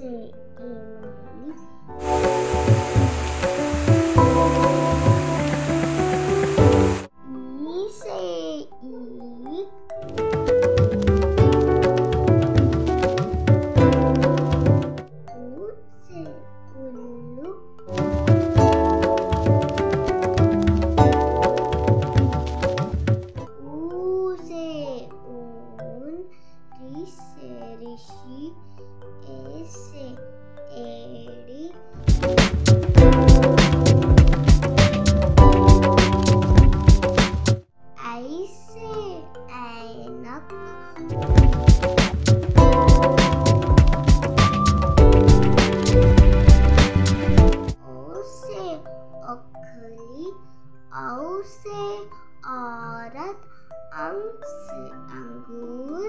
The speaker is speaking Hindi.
Say. री से ऋषि ए से एड़ी ऐ ऐनक औरत seanggur.